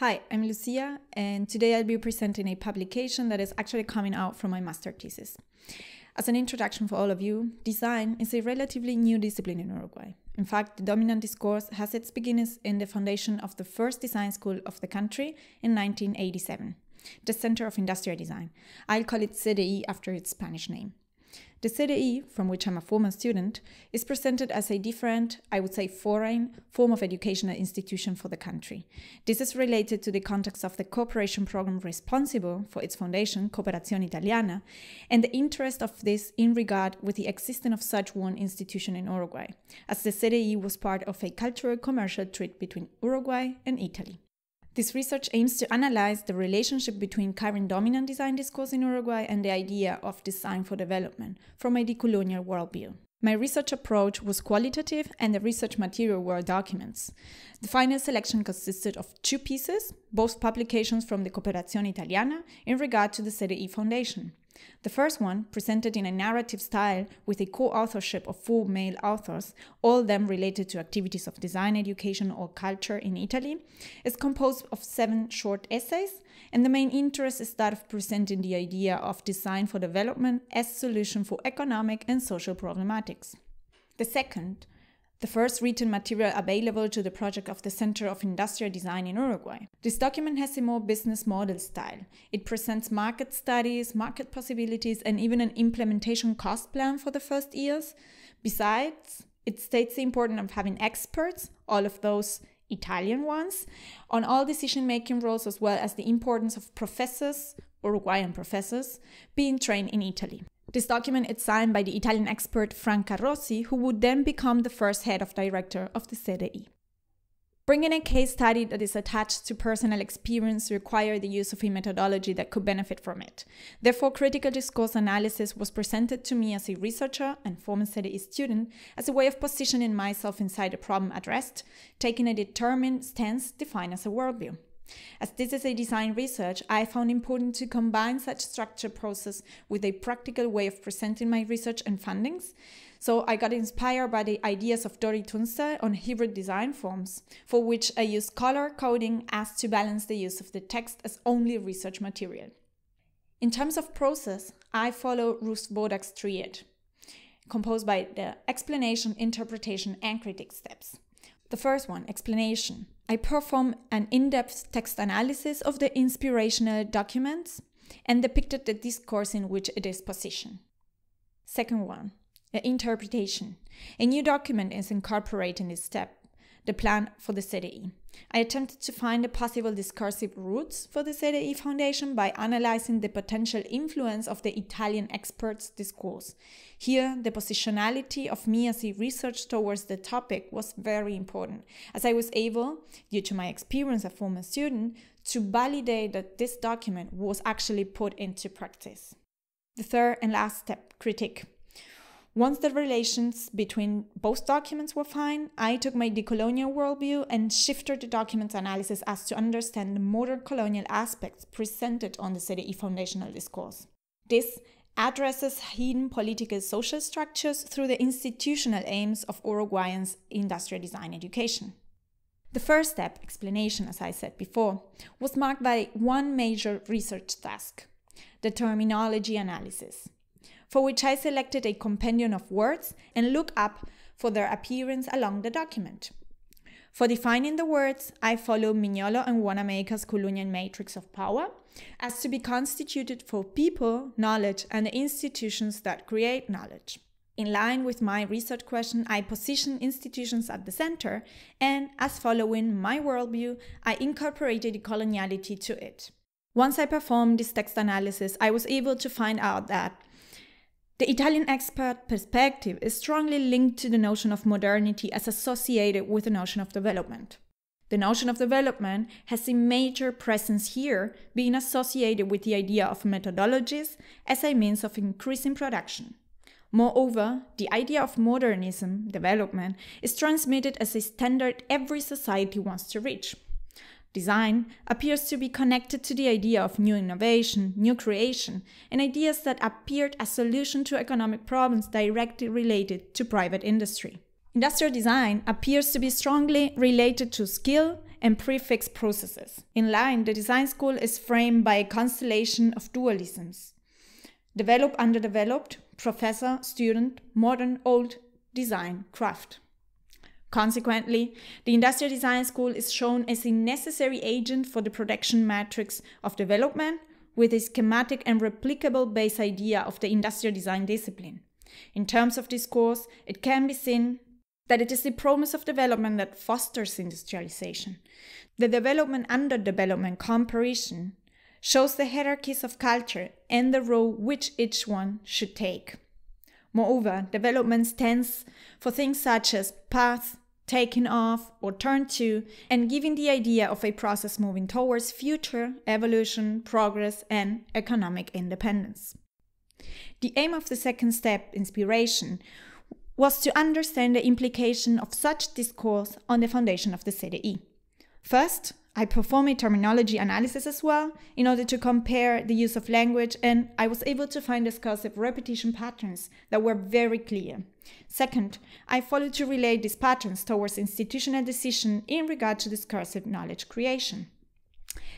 Hi, I'm Lucia, and today I'll be presenting a publication that is actually coming out from my master thesis. As an introduction for all of you, design is a relatively new discipline in Uruguay. In fact, the dominant discourse has its beginnings in the foundation of the first design school of the country in 1987, the Center of Industrial Design. I'll call it CDI after its Spanish name. The CDI, from which I'm a former student, is presented as a different, I would say foreign, form of educational institution for the country. This is related to the context of the cooperation program responsible for its foundation, Cooperazione Italiana, and the interest of this in regard with the existence of such one institution in Uruguay, as the CDI was part of a cultural commercial treaty between Uruguay and Italy. This research aims to analyze the relationship between current dominant design discourse in Uruguay and the idea of design for development from a decolonial worldview. My research approach was qualitative and the research material were documents. The final selection consisted of two pieces, both publications from the Cooperazione Italiana in regard to the CDI Foundation. The first one, presented in a narrative style with a co authorship of four male authors, all of them related to activities of design, education, or culture in Italy, is composed of seven short essays, and the main interest is that of presenting the idea of design for development as solution for economic and social problematics. The second, the first written material available to the project of the Center of Industrial Design in Uruguay. This document has a more business model style. It presents market studies, market possibilities, and even an implementation cost plan for the first years. Besides, it states the importance of having experts, all of those Italian ones, on all decision making roles, as well as the importance of professors, Uruguayan professors, being trained in Italy. This document is signed by the Italian expert Franca Rossi, who would then become the first head of director of the CDI. Bringing a case study that is attached to personal experience required the use of a methodology that could benefit from it. Therefore, critical discourse analysis was presented to me as a researcher and former CDI student as a way of positioning myself inside a problem addressed, taking a determined stance defined as a worldview. As this is a design research, I found important to combine such structure process with a practical way of presenting my research and findings. So I got inspired by the ideas of Dori Tunstall on hybrid design forms, for which I used color coding as to balance the use of the text as only research material. In terms of process, I follow Ruth Wodak's triad, composed by the explanation, interpretation, and critique steps. The first one, explanation. I perform an in depth text analysis of the inspirational documents and depicted the discourse in which it is positioned. Second one, interpretation. A new document is incorporated in this step the plan for the CDI. I attempted to find the possible discursive roots for the CDI Foundation by analyzing the potential influence of the Italian experts' discourse. Here, the positionality of me as a research towards the topic was very important, as I was able, due to my experience as a former student, to validate that this document was actually put into practice. The third and last step critique. Once the relations between both documents were fine, I took my decolonial worldview and shifted the document's analysis as to understand the modern colonial aspects presented on the CDI foundational discourse. This addresses hidden political social structures through the institutional aims of Uruguayan's industrial design education. The first step, explanation, as I said before, was marked by one major research task the terminology analysis for which I selected a compendium of words and look up for their appearance along the document. For defining the words, I follow Mignolo and Wanamaker's colonial matrix of power as to be constituted for people, knowledge, and the institutions that create knowledge. In line with my research question, I position institutions at the center, and as following my worldview, I incorporated coloniality to it. Once I performed this text analysis, I was able to find out that the Italian expert perspective is strongly linked to the notion of modernity as associated with the notion of development. The notion of development has a major presence here, being associated with the idea of methodologies as a means of increasing production. Moreover, the idea of modernism, development, is transmitted as a standard every society wants to reach. Design appears to be connected to the idea of new innovation, new creation, and ideas that appeared as solution to economic problems directly related to private industry. Industrial design appears to be strongly related to skill and prefix processes. In line, the design school is framed by a constellation of dualisms develop, underdeveloped, professor, student, modern, old, design, craft. Consequently, the Industrial Design School is shown as a necessary agent for the production matrix of development with a schematic and replicable base idea of the industrial design discipline. In terms of discourse, it can be seen that it is the promise of development that fosters industrialization. The development under development comparison shows the hierarchies of culture and the role which each one should take. Moreover, development stands for things such as path, taking off, or turn to, and giving the idea of a process moving towards future evolution, progress, and economic independence. The aim of the second step, inspiration, was to understand the implication of such discourse on the foundation of the CDI. First, I perform a terminology analysis as well in order to compare the use of language, and I was able to find discursive repetition patterns that were very clear. Second, I followed to relate these patterns towards institutional decision in regard to discursive knowledge creation.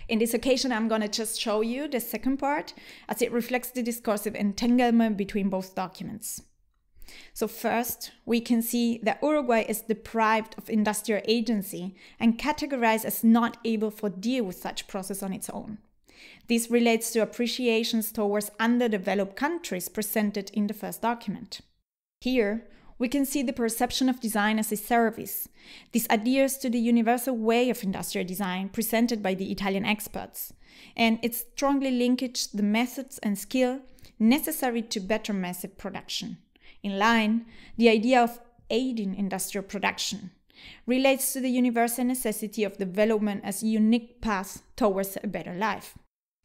In this occasion, I'm going to just show you the second part as it reflects the discursive entanglement between both documents. So first, we can see that Uruguay is deprived of industrial agency and categorized as not able to deal with such process on its own. This relates to appreciations towards underdeveloped countries presented in the first document. Here, we can see the perception of design as a service. This adheres to the universal way of industrial design presented by the Italian experts, and it strongly linkages the methods and skill necessary to better massive production. In line, the idea of aiding industrial production relates to the universal necessity of development as a unique path towards a better life.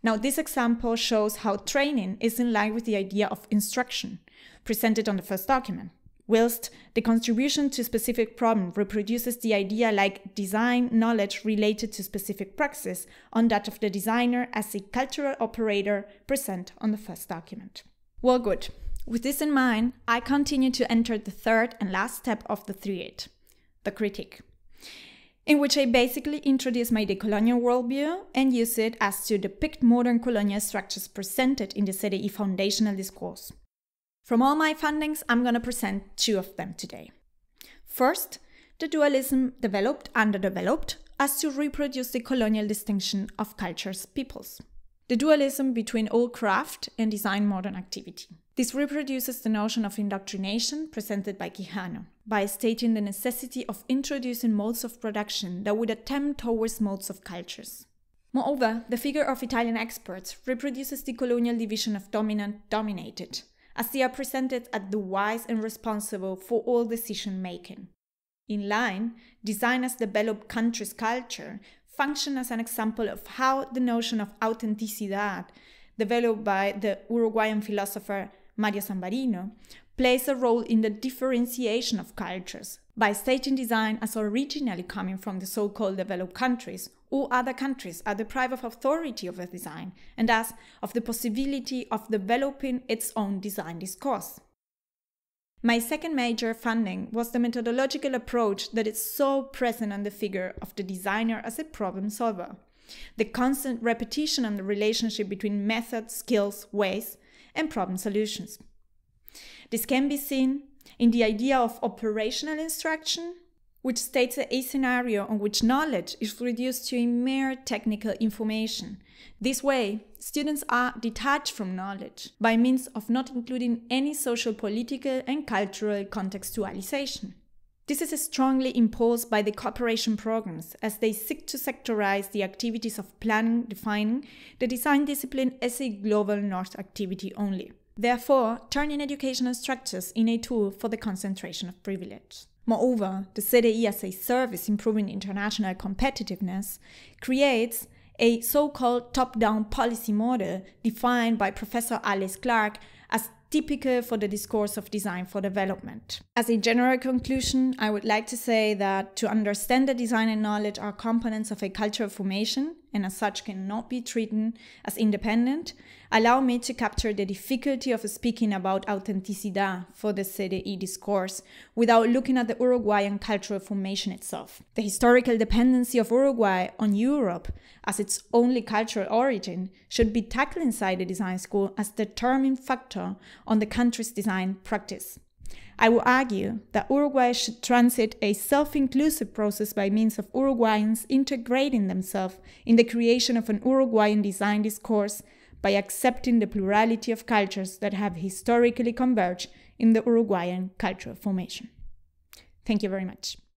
Now, this example shows how training is in line with the idea of instruction presented on the first document, whilst the contribution to specific problem reproduces the idea like design knowledge related to specific praxis on that of the designer as a cultural operator present on the first document. Well, good. With this in mind, I continue to enter the third and last step of the triad, the critique, in which I basically introduce my decolonial worldview and use it as to depict modern colonial structures presented in the CDI foundational discourse. From all my fundings, I'm going to present two of them today. First, the dualism developed underdeveloped as to reproduce the colonial distinction of cultures peoples. The dualism between old craft and design modern activity. This reproduces the notion of indoctrination presented by Quijano by stating the necessity of introducing modes of production that would attempt towards modes of cultures. Moreover, the figure of Italian experts reproduces the colonial division of dominant dominated, as they are presented as the wise and responsible for all decision making. In line, design as developed country's culture function as an example of how the notion of autenticidad, developed by the Uruguayan philosopher Mario Sambarino, plays a role in the differentiation of cultures by stating design as originally coming from the so called developed countries, or other countries are deprived of authority over design, and thus of the possibility of developing its own design discourse. My second major funding was the methodological approach that is so present on the figure of the designer as a problem solver. The constant repetition on the relationship between methods, skills, ways, and problem solutions. This can be seen in the idea of operational instruction, which states a scenario on which knowledge is reduced to a mere technical information. This way, students are detached from knowledge by means of not including any social, political, and cultural contextualization. This is strongly imposed by the cooperation programs as they seek to sectorize the activities of planning, defining the design discipline as a global north activity only. Therefore, turning educational structures in a tool for the concentration of privilege. Moreover, the as service improving international competitiveness creates a so called top down policy model defined by Professor Alice Clark as typical for the discourse of design for development. As a general conclusion, I would like to say that to understand that design and knowledge are components of a cultural formation and as such cannot be treated as independent, allow me to capture the difficulty of speaking about autenticidad for the CDI discourse without looking at the Uruguayan cultural formation itself. The historical dependency of Uruguay on Europe as its only cultural origin should be tackled inside the design school as determining factor on the country's design practice. I will argue that Uruguay should transit a self inclusive process by means of Uruguayans integrating themselves in the creation of an Uruguayan design discourse by accepting the plurality of cultures that have historically converged in the Uruguayan cultural formation. Thank you very much.